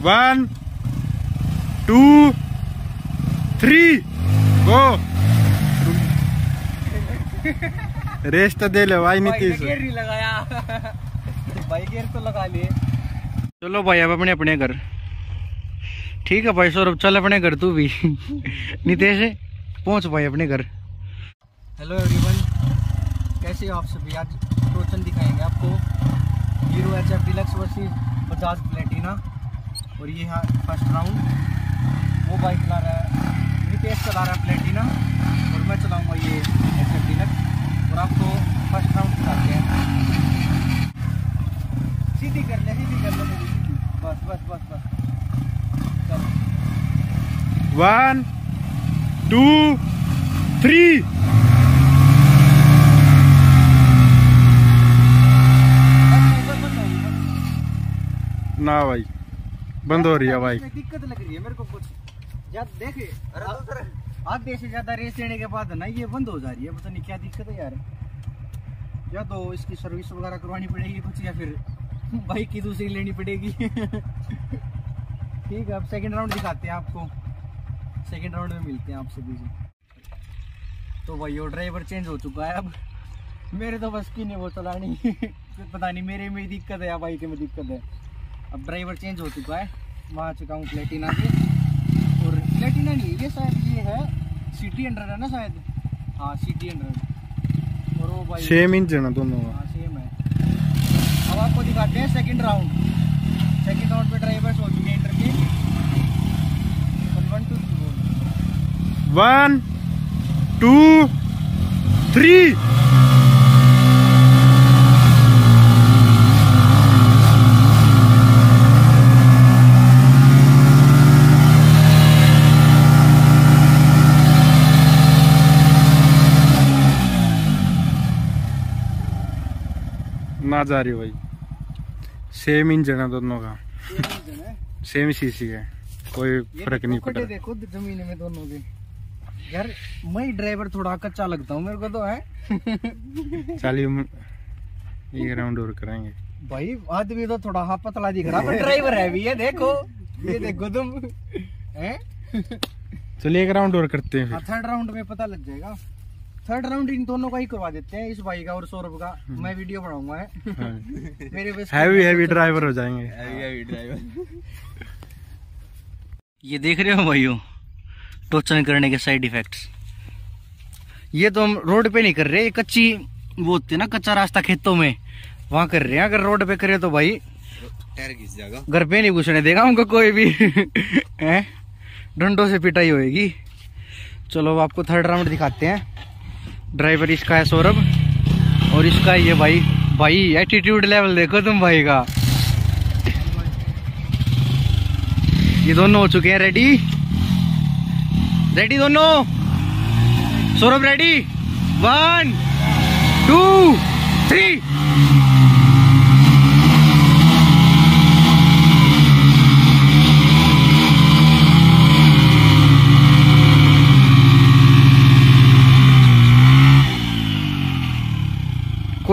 One two three go race तो दे ले भाई नीतीश। लगाया। भाई तो लगा लिए। चलो भाई अब अपने अपने घर। ठीक है भाई सौरभ चल अपने घर तू भी। नितेश पहुँच भाई अपने घर। हेलो एवरीवन कैसे हो आप सभी? आज टोचन दिखाएँगे आपको। Hero H F deluxe versus Bajaj Platina और ये है फ़र्स्ट राउंड वो बाइक चला रहा है। नितेश चला रहा है प्लेटिना और मैं चलाऊँगा ये एच एफ़ और आपको फ़र्स्ट राउंड दिखाते हैं। सीधी कर ले सीधी कर ले। बस बस बस बस। चलो। वन टू थ्री ना भाई। बंद हो रही है भाई। दिक्कत लग रही है मेरे को कुछ। ज़्यादा देखे आधे से ज़्यादा रेस देने के बाद ना ये बंद हो जा रही है। पता नहीं क्या दिक्कत है यार। या तो इसकी सर्विस वगैरह करवानी पड़ेगी कुछ या फिर बाइक की दूसरी लेनी पड़ेगी। ठीक है अब सेकंड राउंड दिखाते हैं आपको। सेकंड राउंड में मिलते हैं आप सभी तो भाई वो ड्राइवर चेंज हो चुका है अब। मेरे तो बस की नहीं वो चलानी। पता नहीं मेरे में दिक्कत है या बाइक में दिक्कत है। अब ड्राइवर चेंज हो चुका है। वहाँ चुका हूँ प्लेटिना से। और प्लेटिना नहीं ये शायद ये है सिटी हंड्रेड है ना शायद? हाँ सिटी हंड्रेड और वो भाई सेम इंजन है दोनों हाँ सेम है। अब आपको दिखाते हैं सेकंड राउंड सेकंड राउंड पे ड्राइवर्स हो चुके हैं इंटर के। One two three one two three ना जा रही हो भाई। सेम इंजन है दोनों का। ये है? सेम सीसी है। कोई फ़र्क नहीं पड़ खड्डे रहा। देखो ज़मीन में दोनों के। यार मैं ड्राइवर थोड़ा कच्चा लगता हूँ मेरे को तो है? चलिए एक राउंड और करेंगे भाई आदमी तो थोड़ा हाँ पतला दिख रहा पर ड्राइवर है भी ये देखो। ये देखो तुम हैं? चलिए एक राउंड और करते हैं हाँ थर्ड राउंड में पता लग जाएगा। थर्ड राउंड इन दोनों का ही करवा देते हैं इस भाई का और सौरभ का। मैं वीडियो बनाऊँगा है। हाँ। मेरे बस हैवी हैवी ड्राइवर हो जाएँगे। ये देख रहे हो भाइयों टोचन करने के साइड इफेक्ट्स ये तो हम रोड पे नहीं कर रहे ये कच्ची वो होती है ना कच्चा रास्ता खेतों में वहाँ कर रहे हैं। अगर रोड पे करे तो भाई टायर घिस जाएगा। घर पे नहीं घुसने देगा उनको कोई भी। हैं? डंडों से पिटाई होएगी। चलो आपको थर्ड राउंड दिखाते हैं। ड्राइवर इसका है सौरभ। और इसका ये भाई भाई एटीट्यूड लेवल देखो तुम भाई का। ये दोनों हो चुके हैं रेडी रेडी दोनों? Saurabh ready one two three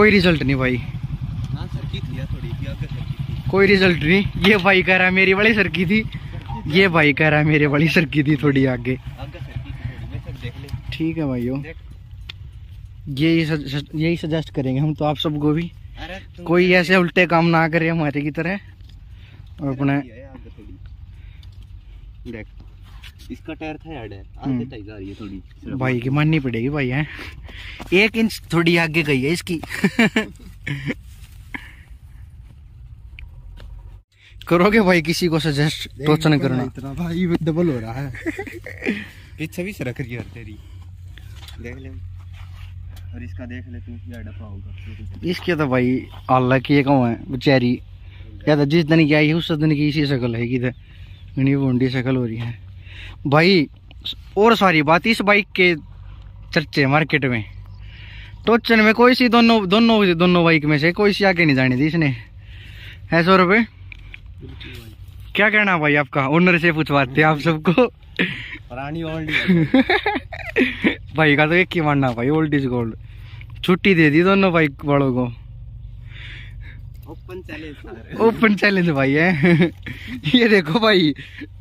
कोई रिज़ल्ट नहीं भाई। हाँ कोई रिज़ल्ट नहीं। ये भाई कह रहा है मेरी वाली सर की थी। ये भाई कह रहा है मेरी वाली सर की थी थोड़ी आगे। ठीक है भाइयों। देख। यही सज- यही सजेस्ट करेंगे हम तो आप सबको भी। कोई ऐसे उल्टे काम ना करे हमारे की तरह। और अपने ये देख। इसका टायर था यार आगे हम्म। तक जा रही है थोड़ी भाई की माननी पड़ेगी भाई है? एक इंच थोड़ी आगे गई है इसकी। करोगे भाई किसी को सजेस्ट टोचन करना। इतना भाई डबल हो रहा है। पीछे भी सरक रही है तेरी। देख ले। और इसका देख ले तू यार डफा होगा। इसके तो भाई अल्लाह की कहूँ है? बेचारी। या तो जिस दिन की आई है उस दिन की इसी शक्ल है कि इतनी बूंदी शक्ल हो रही है। भाई और सारी बात इस बाइक के चर्चे मार्केट में। टोचन में कोई सी दोनों दोनों दोनों बाइक में से कोई सी आगे नहीं जाने दी इसने। है सौ रुपये क्या कहना भाई आपका? ओनर से पूछवाते आप सबको। पुरानी ओल्ड भाई का तो एक ही मानना भाई ओल्ड इज़ गोल्ड छुट्टी दे दी दोनों बाइक वालों को। ओपन चैलेंज ओपन चैलेंज भाई है? ये देखो भाई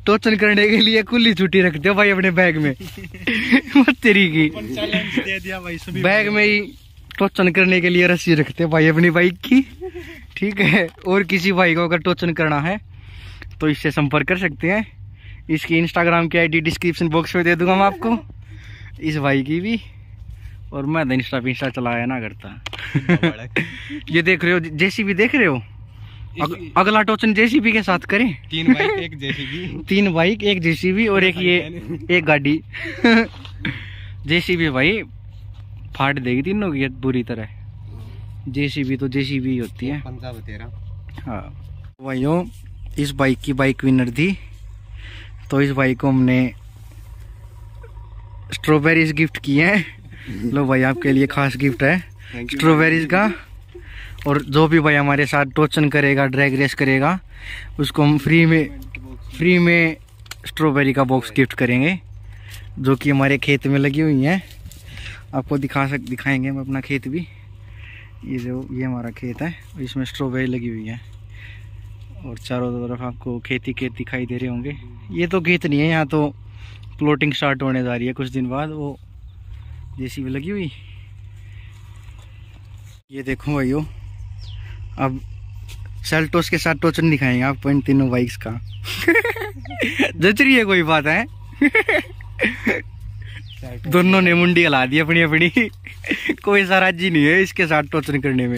टोचन करने के लिए कुल्ली छुट्टी रखते हो भाई अपने बैग में। मत तेरी की दे दिया भाई सभी बैग में ही टोचन करने के लिए रस्सी रखते हैं भाई अपनी बाइक की। ठीक है और किसी भाई को अगर टोचन करना है तो इससे संपर्क कर सकते हैं। इसकी इंस्टाग्राम की आईडी डिस्क्रिप्शन बॉक्स में दे दूँगा मैं आपको। इस भाई की भी। और मैं तो इंस्टा पिंस्टा चलाया ना करता। ये देख रहे हो जेसीबी देख रहे हो? अग, अगला टोचन जेसीबी के साथ करें। तीन बाइक एक जेसीबी तीन बाइक एक जेसीबी और एक ये एक गाड़ी। जेसीबी भाई फाट देगी तीनों की बुरी तरह। जेसीबी तो जेसीबी होती है। हाँ। भाइयों इस बाइक की बाइक विनर थी। तो इस बाइक को हमने स्ट्रॉबेरीज गिफ्ट किए हैं। लो भाई आपके लिए खास गिफ्ट है स्ट्रॉबेरीज का। और जो भी भाई हमारे साथ टोचन करेगा ड्रैग रेस करेगा उसको हम फ्री में फ्री में स्ट्रॉबेरी का बॉक्स गिफ्ट करेंगे जो कि हमारे खेत में लगी हुई हैं। आपको दिखा सक दिखाएँगे हम अपना खेत भी। ये जो ये हमारा खेत है इसमें स्ट्रॉबेरी लगी हुई है। और चारों तरफ़ आपको खेती खेत दिखाई दे रहे होंगे। ये तो खेत नहीं है यहाँ तो प्लॉटिंग स्टार्ट होने जा रही है कुछ दिन बाद वो जैसी भी लगी हुई। ये देखो भाइयों अब सेल्टोस के साथ टोचन दिखाएँगे आपको इन तीनों बाइक्स का। जच रही है कोई बात है? दोनों ने मुंडी हिला दी अपनी अपनी। कोई सा राज़ी नहीं है इसके साथ टोचन करने में।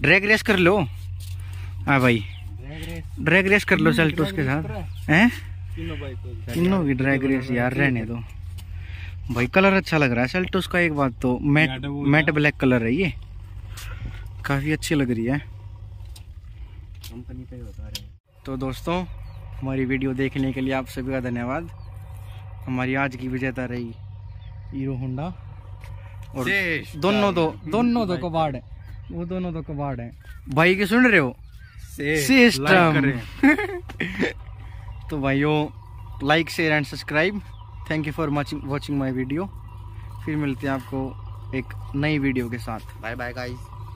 ड्रैग रेस कर लो। हाँ भाई। ड्रैग रेस कर लो सेल्टोस के साथ। हैं? तीनों की ड्रैग रेस यार रहने दो। भाई कलर अच्छा लग रहा है। सेल्टोस का एक बात तो मैट मैट ब्लैक कलर है ये। काफ़ी अच्छी लग रही है। कंपनी का ही बता रहे हैं। तो दोस्तों हमारी वीडियो देखने के लिए आप सभी का धन्यवाद। हमारी आज की विजेता रही हीरो होंडा। और दोनों दो दोनों दो कबाड़ है। वो दोनों दो कबाड़ है। भाई की सुन रहे हो? सिस्टम तो भाइयों like share and subscribe thank you for watching my video फिर मिलते हैं आपको एक नई वीडियो के साथ। Bye bye guys